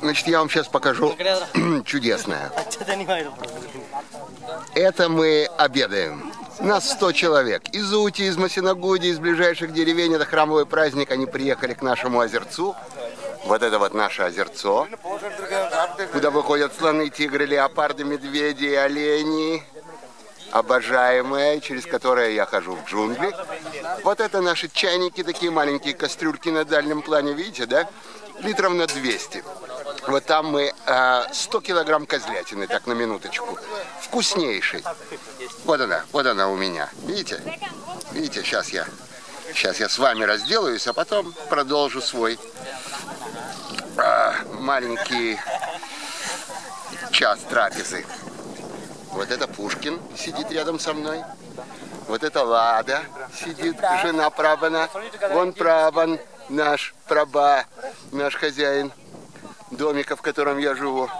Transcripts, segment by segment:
Значит, я вам сейчас покажу чудесное. Это мы обедаем. Нас 100 человек. Из Ути, из Масинагуди, из ближайших деревень. Это храмовый праздник. Они приехали к нашему озерцу. Вот это вот наше озерцо, куда выходят слоны, тигры, леопарды, медведи, олени, обожаемые, через которые я хожу в джунгли. Вот это наши чайники, такие маленькие кастрюльки на дальнем плане, видите, да? Литров на 200. Вот там мы э, 100 килограмм козлятины, так на минуточку. Вкуснейший. Вот она, вот она у меня. Видите? Видите, сейчас я, сейчас я с вами разделаюсь, а потом продолжу свой э, маленький час трапезы. Вот это Пушкин сидит рядом со мной. Вот это Лада сидит, жена Прабана. Вон Прабан, наш праба, наш хозяин домика, в котором я живу.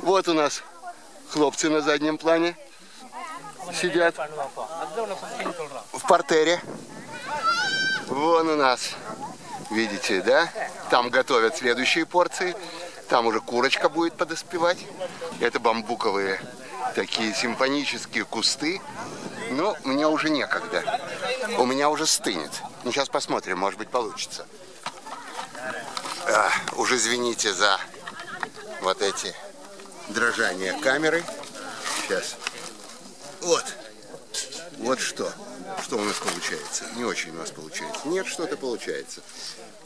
Вот у нас хлопцы на заднем плане сидят в портере. Вон у нас, видите, да? Там готовят следующие порции. Там уже курочка будет подоспевать. Это бамбуковые такие симфонические кусты. Но мне уже некогда. У меня уже стынет. Ну, сейчас посмотрим, может быть, получится. А, уже извините за вот эти дрожания камеры. Сейчас. Вот. Вот что. Что у нас получается? Не очень у нас получается. Нет, что-то получается.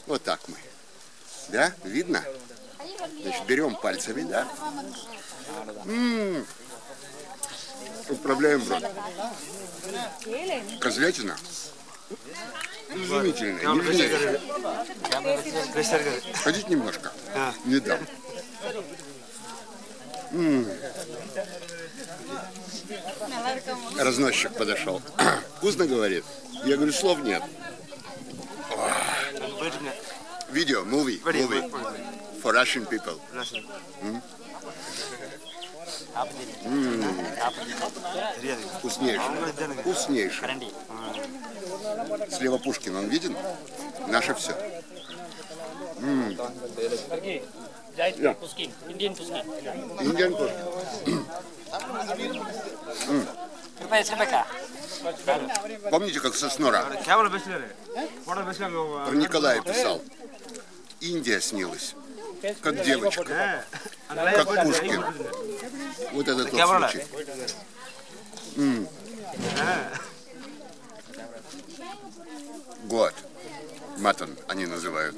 Вот так мы. Да? Видно? Значит, берем пальцами, да? М-м-м. Отправляем в рот. Козлятина. Изумительная, нежнейшая. Хотите немножко? Не дам. М. Разносчик подошел. Вкусно говорит? Я говорю, слов нет. Видео, movie, movie. For Russian people. М? М. Вкуснейший. Вкуснейший. Слева Пушкин, он виден? Наше все. Индиан Пушкин. Индиан Пушкин. Помните, как со снора? Про Николая писал. Индия снилась. Как девочка. Как Пушкин. Вот это тот случай. Mm. Год. Матон они называют.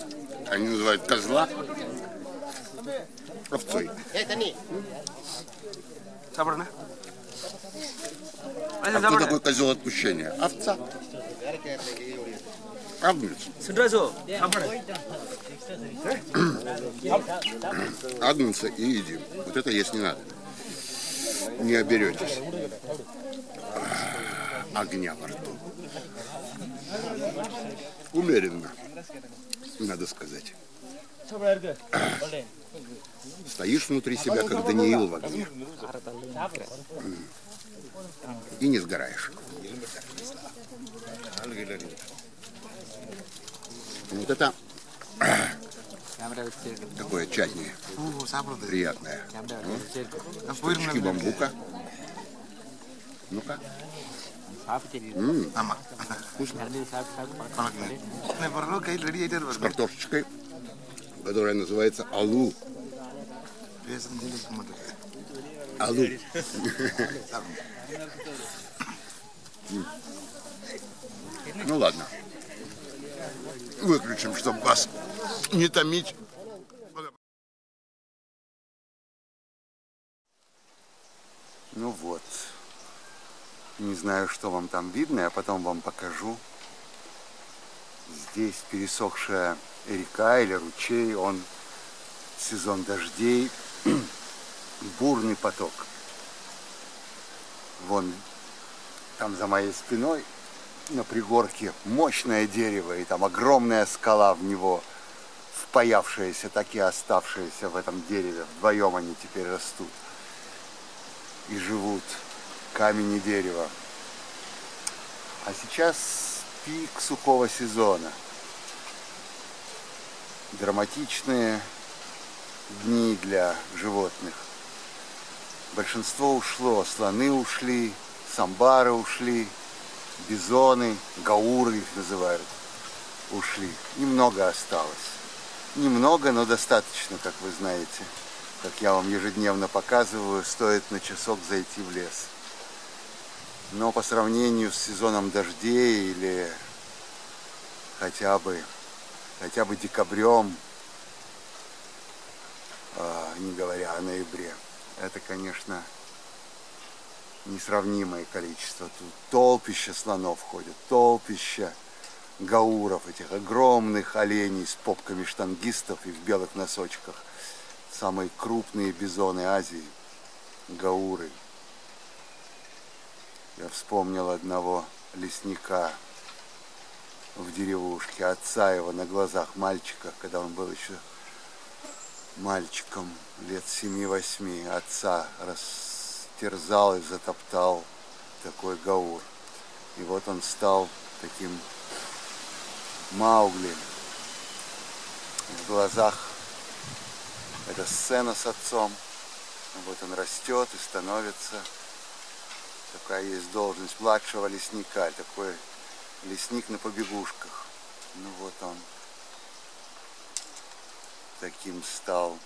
Они называют козла овцой. Собрано. А кто такой козел отпущения? Овца. Агнец. Агнца и иди. Вот это есть не надо. Не оберетесь. Огня во рту. Умеренно, надо сказать. Стоишь внутри себя, как Даниил в огне. И не сгораешь. Вот это Такое чатни. Приятное. Ну, Штучки бамбука. Ну-ка. Ама. Вкусно. С картошечкой, которая называется алу. Алу. Ну ладно. Выключим, чтобы вас не томить. Ну вот. Не знаю, что вам там видно, я потом вам покажу. Здесь пересохшая река или ручей, он сезон дождей, бурный поток. Вон там за моей спиной на пригорке мощное дерево, и там огромная скала в него, впаявшаяся, так и оставшаяся в этом дереве. Вдвоем они теперь растут и живут, камень и дерево. А сейчас пик сухого сезона. драматичные дни для животных. Большинство ушло, слоны ушли, самбары ушли, бизоны, гауры их называют, ушли. Немного осталось. Немного, но достаточно, как вы знаете. Как я вам ежедневно показываю, стоит на часок зайти в лес. Но по сравнению с сезоном дождей или хотя бы, хотя бы декабрем, а, не говоря о ноябре, это, конечно, несравнимое количество. Тут толпища слонов ходят, толпища гауров, этих огромных оленей с попками штангистов и в белых носочках. Самые крупные бизоны Азии, гауры. Я вспомнил одного лесника в деревушке, отца его на глазах мальчика, когда он был еще мальчиком лет семи-восьми. Отца растерзал и затоптал такой гаур. И вот он стал таким Маугли. В глазах эта сцена с отцом. Вот он растет и становится. Такая есть должность младшего лесника, такой лесник на побегушках. Ну вот он таким стал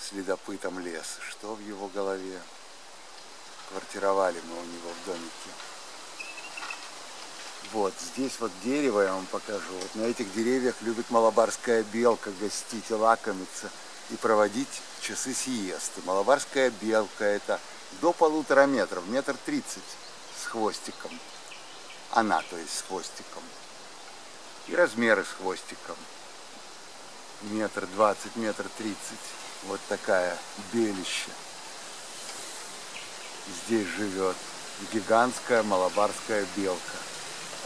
следопытом леса. Что в его голове? Квартировали мы у него в домике. Вот, здесь вот дерево я вам покажу. Вот на этих деревьях любит малабарская белка гостить и лакомиться и проводить часы сиесты. Малабарская белка это до полутора метров, метр тридцать с хвостиком. Она, то есть с хвостиком. И размеры с хвостиком. Метр двадцать, метр тридцать. Вот такая белища. Здесь живет гигантская малабарская белка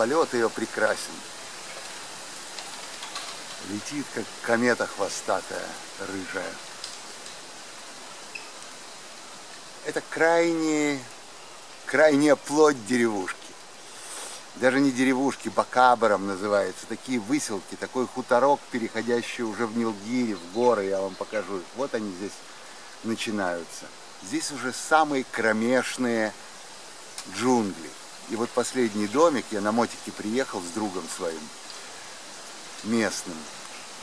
полет ее прекрасен. Летит, как комета хвостатая, рыжая. Это крайне, крайняя плоть деревушки. Даже не деревушки, бакабаром называется. Такие выселки, такой хуторок, переходящий уже в Нилгири, в горы, я вам покажу. Вот они здесь начинаются. Здесь уже самые кромешные джунгли. И вот последний домик, я на мотике приехал с другом своим, местным.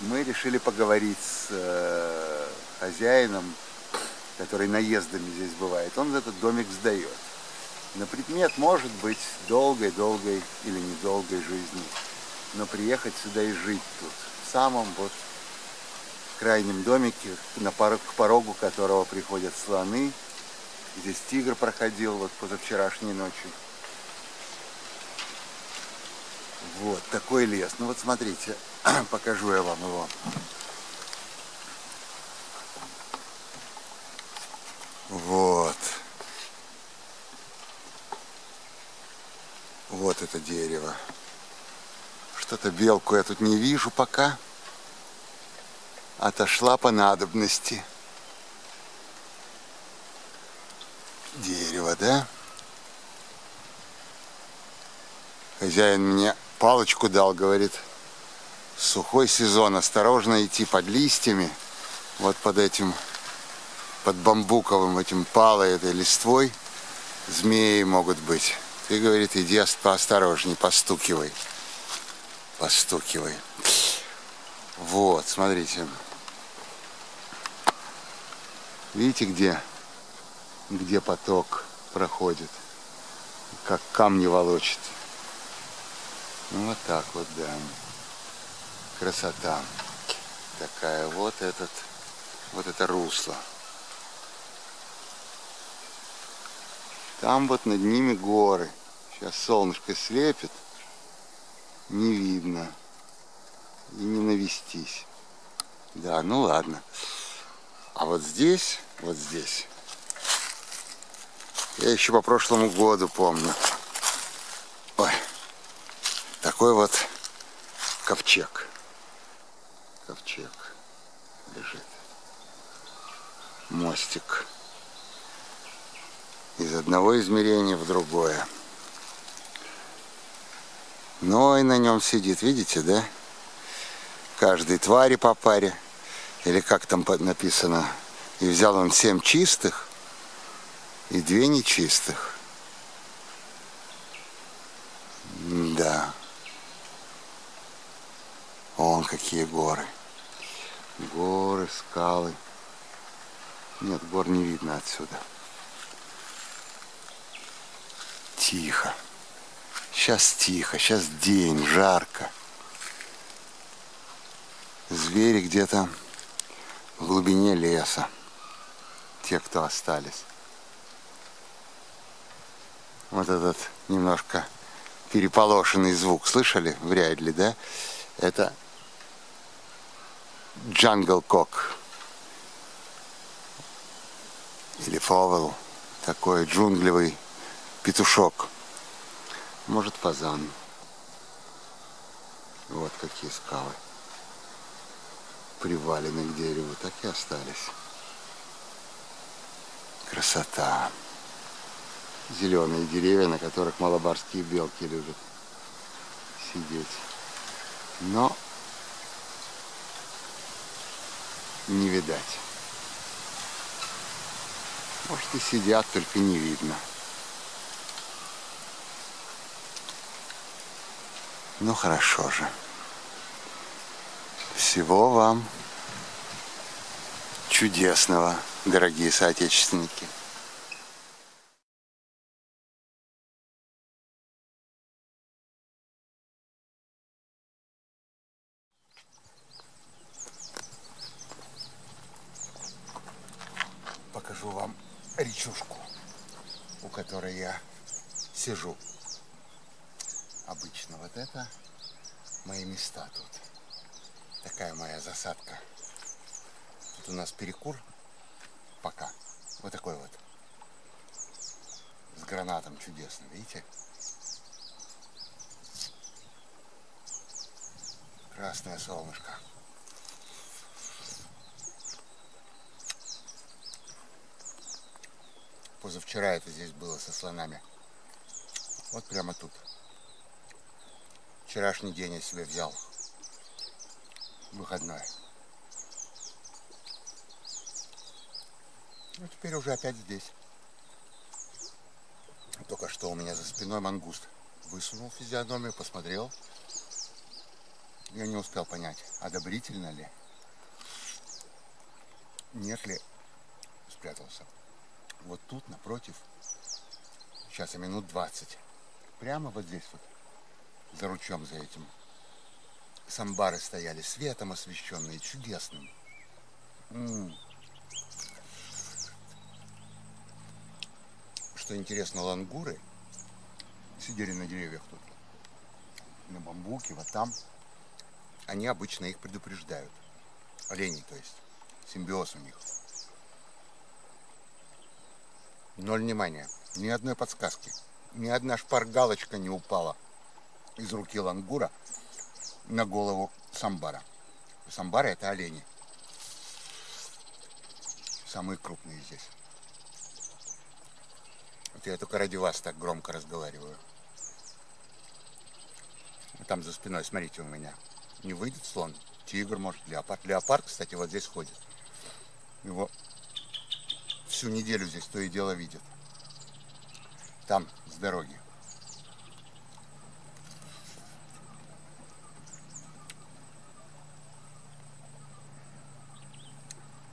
Мы решили поговорить с э, хозяином, который наездами здесь бывает. Он этот домик сдает. На предмет, может быть, долгой-долгой или недолгой жизни. Но приехать сюда и жить тут, в самом вот крайнем домике, на порог, к порогу которого приходят слоны. Здесь тигр проходил вот позавчерашней ночью. Вот такой лес. Ну вот смотрите, покажу я вам его. Вот. Вот это дерево. Что-то белку я тут не вижу пока. Отошла по надобности. Дерево, да? Хозяин мне палочку дал, говорит, сухой сезон, осторожно идти под листьями, вот под этим, под бамбуковым этим палой, этой листвой, змеи могут быть. Ты, говорит, иди поосторожней, постукивай. Постукивай. Вот, смотрите. Видите, где, где поток проходит? Как камни волочит. Ну, вот так вот, да. Красота. Такая вот этот, вот это русло. Там вот над ними горы. Сейчас солнышко слепит. Не видно. И не навестись. Да, ну ладно. А вот здесь, вот здесь. Я еще по прошлому году помню такой вот ковчег. Ковчег лежит. Мостик. Из одного измерения в другое. Но и на нем сидит, видите, да? Каждой твари по паре. Или как там написано. И взял он семь чистых и две нечистых. Да. Вон какие горы. Горы, скалы. Нет, гор не видно отсюда. Тихо. Сейчас тихо, сейчас день, жарко. Звери где-то в глубине леса. Те, кто остались. Вот этот немножко переполошенный звук. Слышали? Вряд ли, да? Это Джангл Кок. Или Фовел. Такой джунглевый петушок. Может, фазан. Вот какие скалы. Привалены к дереву, так и остались. Красота. Зеленые деревья, на которых малобарские белки любят сидеть. Но не видать. Может и сидят, только не видно. Ну хорошо же. Всего вам чудесного, дорогие соотечественники. Покажу вам речушку, у которой я сижу. Обычно вот это мои места тут. Такая моя засадка. Нас перекур пока. Вот такой вот. С гранатом чудесно, видите? Красное солнышко. Позавчера это здесь было со слонами. Вот прямо тут. Вчерашний день я себе взял. Выходной. Ну, теперь уже опять здесь. Только что у меня за спиной мангуст. Высунул физиономию, посмотрел. Я не успел понять, одобрительно ли, нет ли, спрятался. Вот тут, напротив, сейчас и минут 20. Прямо вот здесь вот, за ручьем за этим. Самбары стояли, светом освещенные, чудесным. М. Что интересно, лангуры сидели на деревьях тут, на бамбуке, вот там. Они обычно их предупреждают. Оленей, то есть. Симбиоз у них. Ноль внимания. Ни одной подсказки. Ни одна шпаргалочка не упала из руки лангура на голову самбара. Самбары это олени. Самые крупные здесь. Вот я только ради вас так громко разговариваю. Там за спиной, смотрите у меня. Не выйдет слон. Тигр, может, леопард. Леопард, кстати, вот здесь ходит. Его всю неделю здесь то и дело видят. Там, с дороги.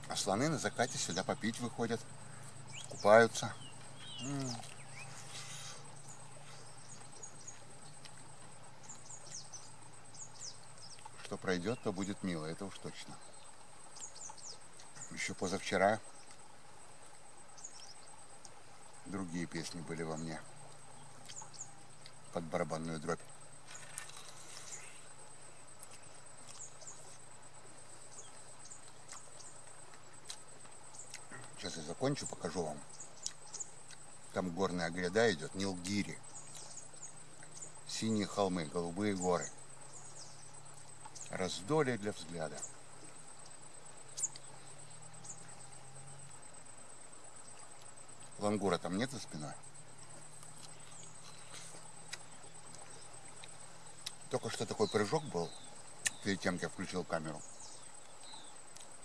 А слоны на закате сюда попить выходят, купаются. Что пройдет, то будет мило, это уж точно. Еще позавчера другие песни были во мне под барабанную дробь. Сейчас я закончу, покажу вам. Там горная гряда идет, Нилгири. Синие холмы, голубые горы. Раздолье для взгляда. Лангура там нет за спиной? Только что такой прыжок был Перед тем, как я включил камеру.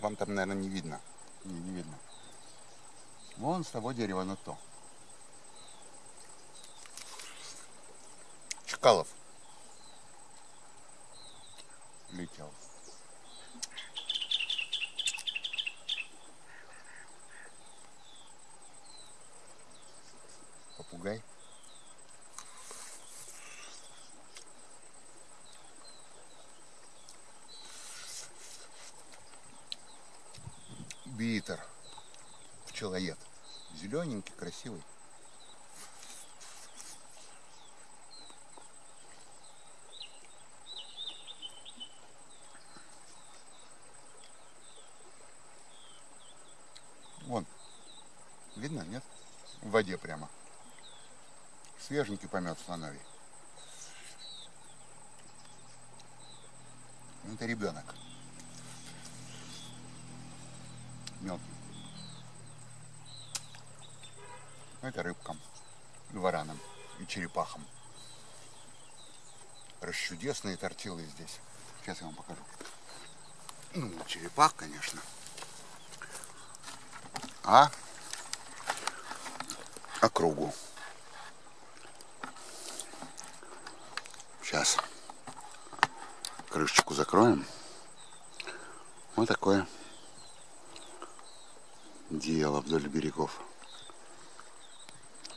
Вам там, наверное, не видно. Не, не видно. Вон с того дерева на то. Чкалов. Летел. Попугай. Битер. Пчелоед. Зелененький, красивый. Вон. Видно, нет? В воде прямо. Свеженький помет слоновий. Ну, Это ребенок. Мелкий. Ну, Это рыбкам, и варанам, и черепахам. Расчудесные тортилы здесь. Сейчас я вам покажу. Ну, черепах, конечно. А округу. Сейчас крышечку закроем. Вот такое дело вдоль берегов.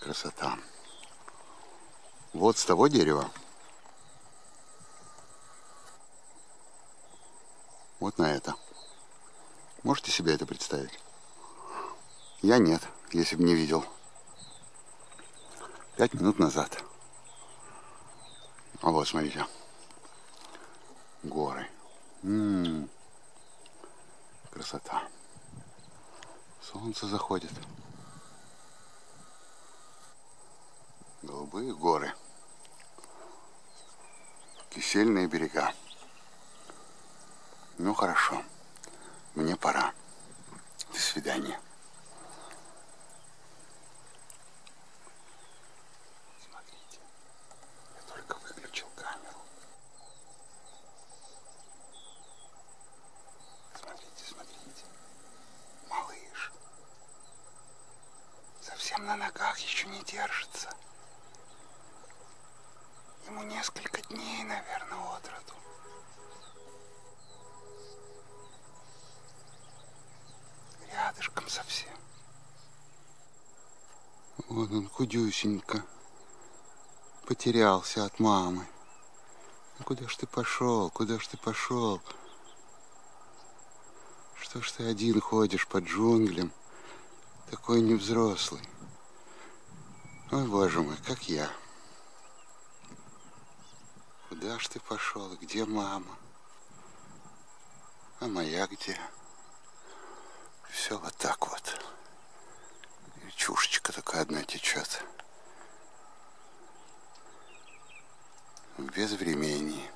Красота. Вот с того дерева. Вот на это. Можете себе это представить? Я нет, если бы не видел. Пять минут назад. А вот, смотрите. Горы. М-м-м. Красота. Солнце заходит. Голубые горы. Кисельные берега. Ну хорошо. Мне пора. До свидания. Смотрите. Я только выключил камеру. Смотрите, смотрите. Малыш. Совсем на ногах еще не держится. Ему несколько дней, наверное, от роду. Рядышком совсем. Вот он, худюсенько. Потерялся от мамы. Ну куда ж ты пошел? Куда ж ты пошел? Что ж ты один ходишь по джунглям? Такой невзрослый. Ой, боже мой, как я. Куда ж ты пошел? Где мама? А моя где? Все вот так вот. Речушечка такая одна течет. Без времени.